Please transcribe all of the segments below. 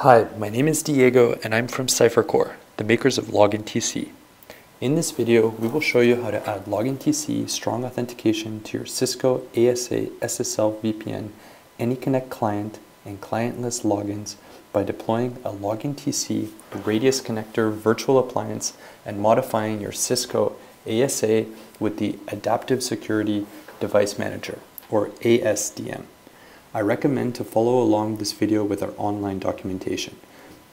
Hi, my name is Diego and I'm from Cyphercor, the makers of LoginTC. In this video, we will show you how to add LoginTC strong authentication to your Cisco ASA SSL VPN AnyConnect client and clientless logins by deploying a LoginTC Radius Connector virtual appliance and modifying your Cisco ASA with the Adaptive Security Device Manager, or ASDM. I recommend to follow along this video with our online documentation.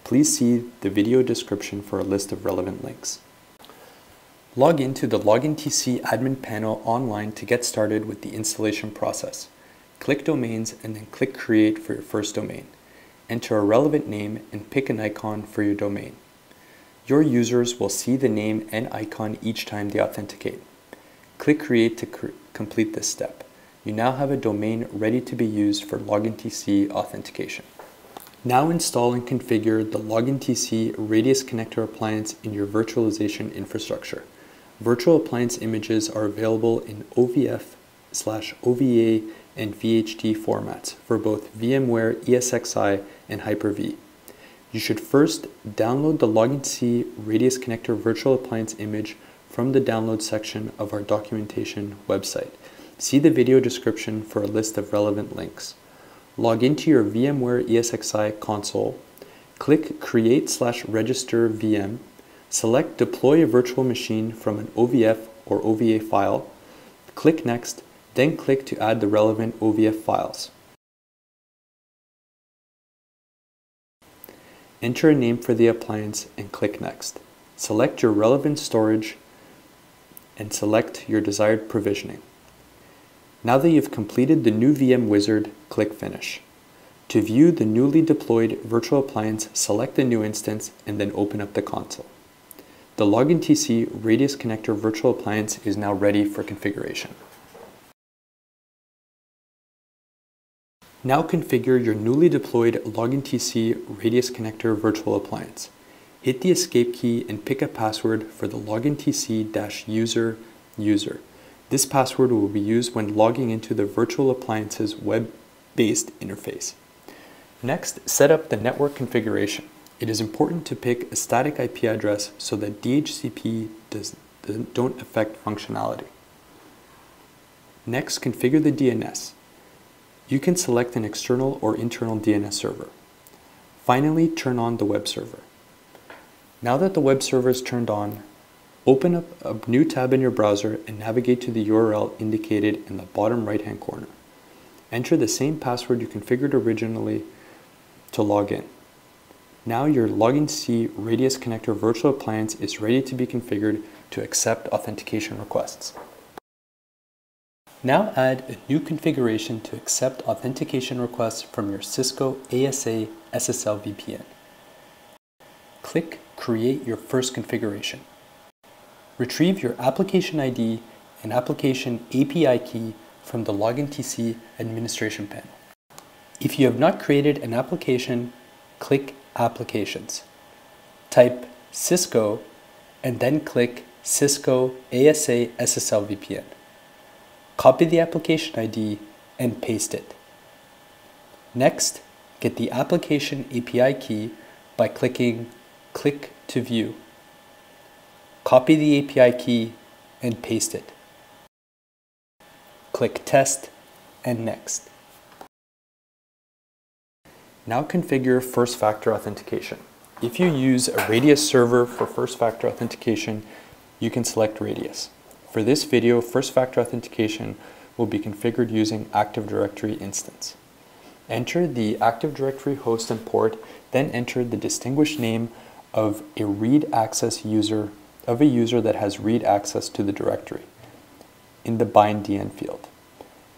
Please see the video description for a list of relevant links. Log into the LoginTC admin panel online to get started with the installation process. Click Domains and then click Create for your first domain. Enter a relevant name and pick an icon for your domain. Your users will see the name and icon each time they authenticate. Click Create to complete this step you now have a domain ready to be used for LoginTC authentication. Now install and configure the LoginTC Radius Connector appliance in your virtualization infrastructure. Virtual appliance images are available in OVF slash OVA and VHD formats for both VMware ESXi and Hyper-V. You should first download the LoginTC Radius Connector virtual appliance image from the download section of our documentation website See the video description for a list of relevant links. Log into your VMware ESXi console, click Create slash Register VM, select Deploy a virtual machine from an OVF or OVA file, click Next, then click to add the relevant OVF files. Enter a name for the appliance and click Next. Select your relevant storage and select your desired provisioning. Now that you've completed the new VM wizard, click Finish. To view the newly deployed virtual appliance, select the new instance and then open up the console. The LoginTC Radius Connector virtual appliance is now ready for configuration. Now configure your newly deployed LoginTC Radius Connector virtual appliance. Hit the escape key and pick a password for the LoginTC-user user. This password will be used when logging into the virtual appliance's web-based interface. Next, set up the network configuration. It is important to pick a static IP address so that DHCP does, don't affect functionality. Next, configure the DNS. You can select an external or internal DNS server. Finally, turn on the web server. Now that the web server is turned on, Open up a new tab in your browser and navigate to the URL indicated in the bottom right hand corner. Enter the same password you configured originally to log in. Now your LoginTC Radius Connector virtual appliance is ready to be configured to accept authentication requests. Now add a new configuration to accept authentication requests from your Cisco ASA SSL VPN. Click Create your first configuration. Retrieve your application ID and application API key from the LoginTC administration panel. If you have not created an application, click Applications. Type Cisco and then click Cisco ASA SSL VPN. Copy the application ID and paste it. Next, get the application API key by clicking Click to View. Copy the API key and paste it. Click Test and Next. Now configure first factor authentication. If you use a Radius server for first factor authentication, you can select Radius. For this video, first factor authentication will be configured using Active Directory instance. Enter the Active Directory host and port, then enter the distinguished name of a read access user of a user that has read access to the directory in the bind DN field.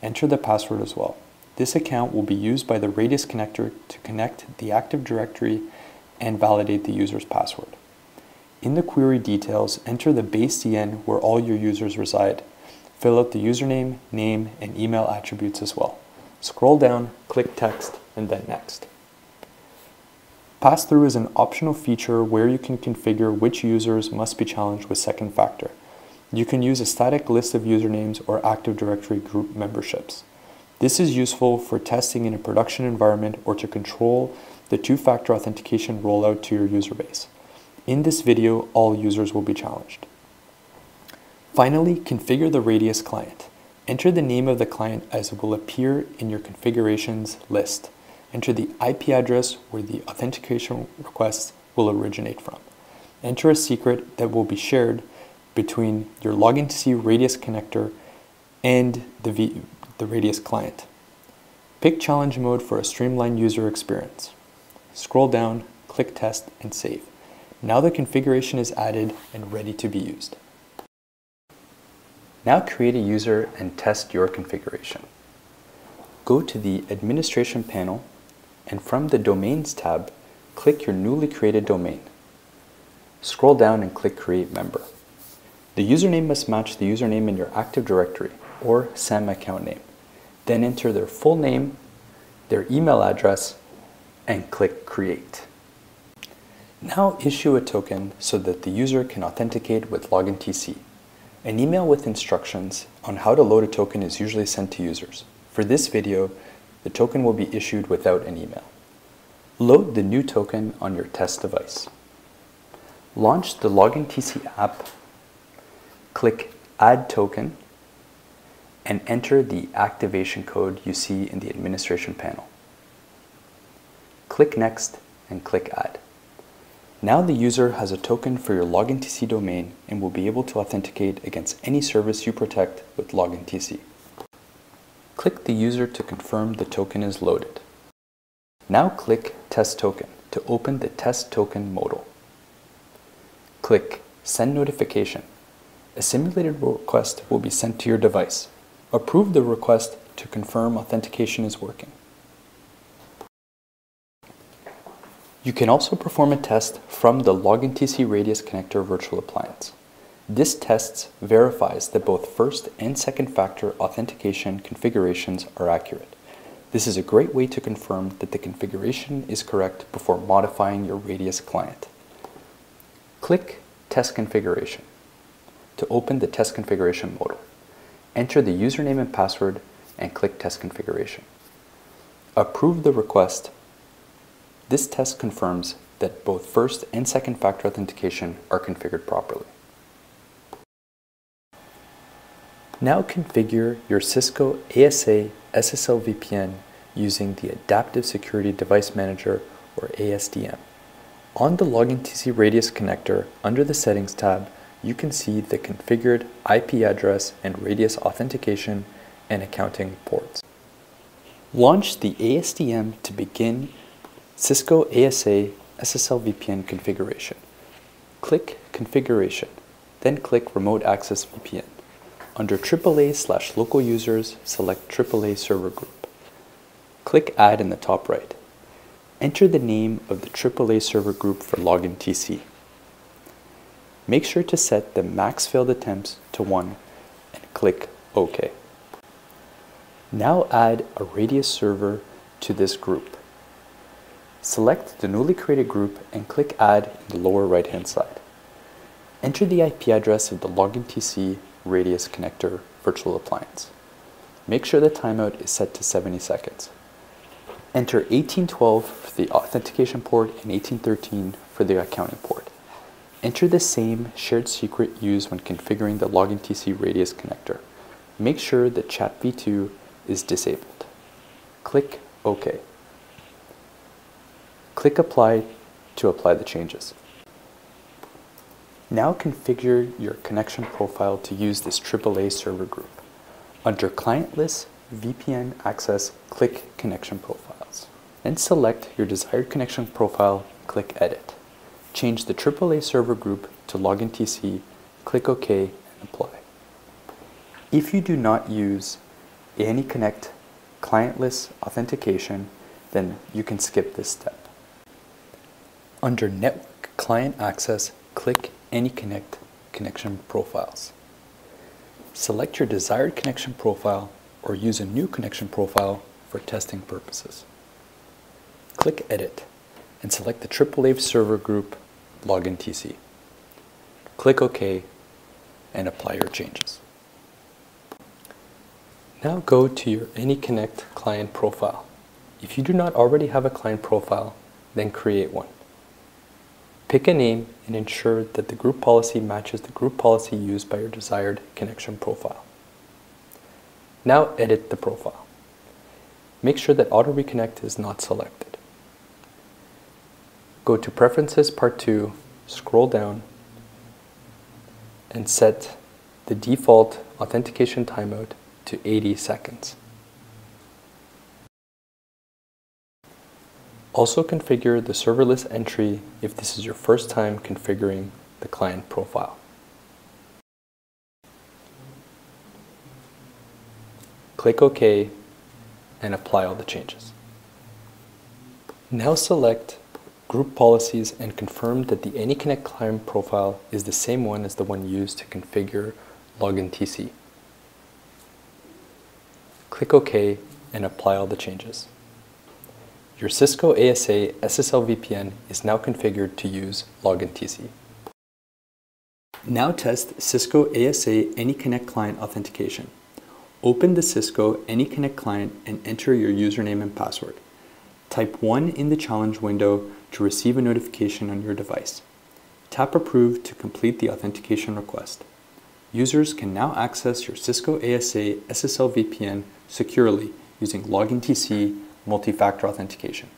Enter the password as well. This account will be used by the Radius connector to connect the Active Directory and validate the user's password. In the query details, enter the base DN where all your users reside. Fill out the username, name, and email attributes as well. Scroll down, click text, and then next. Pass-through is an optional feature where you can configure which users must be challenged with second factor. You can use a static list of usernames or Active Directory group memberships. This is useful for testing in a production environment or to control the two-factor authentication rollout to your user base. In this video, all users will be challenged. Finally, configure the Radius client. Enter the name of the client as it will appear in your configurations list. Enter the IP address where the authentication request will originate from. Enter a secret that will be shared between your LoginTC Radius connector and the, v the Radius client. Pick challenge mode for a streamlined user experience. Scroll down, click test, and save. Now the configuration is added and ready to be used. Now create a user and test your configuration. Go to the Administration panel and from the Domains tab, click your newly created domain. Scroll down and click Create Member. The username must match the username in your Active Directory or SAM account name. Then enter their full name, their email address, and click Create. Now issue a token so that the user can authenticate with LoginTC. An email with instructions on how to load a token is usually sent to users. For this video, the token will be issued without an email. Load the new token on your test device. Launch the LoginTC app, click Add Token, and enter the activation code you see in the administration panel. Click Next and click Add. Now the user has a token for your LoginTC domain and will be able to authenticate against any service you protect with LoginTC. Click the user to confirm the token is loaded. Now click Test Token to open the Test Token modal. Click Send Notification. A simulated request will be sent to your device. Approve the request to confirm authentication is working. You can also perform a test from the LoginTC Radius Connector virtual appliance. This test verifies that both first and second factor authentication configurations are accurate. This is a great way to confirm that the configuration is correct before modifying your Radius client. Click Test Configuration to open the test configuration modal. Enter the username and password and click Test Configuration. Approve the request this test confirms that both first and second factor authentication are configured properly. Now configure your Cisco ASA SSL VPN using the Adaptive Security Device Manager or ASDM. On the login LoginTC Radius connector under the Settings tab, you can see the configured IP address and Radius authentication and accounting ports. Launch the ASDM to begin Cisco ASA SSL VPN configuration. Click Configuration, then click Remote Access VPN. Under AAA slash local users, select AAA server group. Click Add in the top right. Enter the name of the AAA server group for LoginTC. Make sure to set the max failed attempts to 1 and click OK. Now add a Radius server to this group. Select the newly created group and click Add in the lower right hand side. Enter the IP address of the LoginTC Radius connector virtual appliance. Make sure the timeout is set to 70 seconds. Enter 1812 for the authentication port and 1813 for the accounting port. Enter the same shared secret used when configuring the LoginTC Radius connector. Make sure that CHAP v2 is disabled. Click OK. Click Apply to apply the changes. Now configure your connection profile to use this AAA server group. Under Clientless, VPN Access, click Connection Profiles. Then select your desired connection profile, click Edit. Change the AAA server group to LoginTC, click OK and apply. If you do not use AnyConnect clientless authentication, then you can skip this step. Under Network Client Access, click AnyConnect Connection Profiles. Select your desired connection profile or use a new connection profile for testing purposes. Click Edit and select the AAA server group LoginTC. Click OK and apply your changes. Now go to your AnyConnect client profile. If you do not already have a client profile, then create one. Pick a name and ensure that the group policy matches the group policy used by your desired connection profile. Now edit the profile. Make sure that Auto Reconnect is not selected. Go to Preferences Part 2, scroll down, and set the default authentication timeout to 80 seconds. Also configure the server list entry if this is your first time configuring the client profile. Click OK and apply all the changes. Now select Group Policies and confirm that the AnyConnect client profile is the same one as the one used to configure LoginTC. Click OK and apply all the changes. Your Cisco ASA SSL VPN is now configured to use LoginTC. Now test Cisco ASA AnyConnect client authentication. Open the Cisco AnyConnect client and enter your username and password. Type 1 in the challenge window to receive a notification on your device. Tap Approve to complete the authentication request. Users can now access your Cisco ASA SSL VPN securely using LoginTC multi-factor authentication.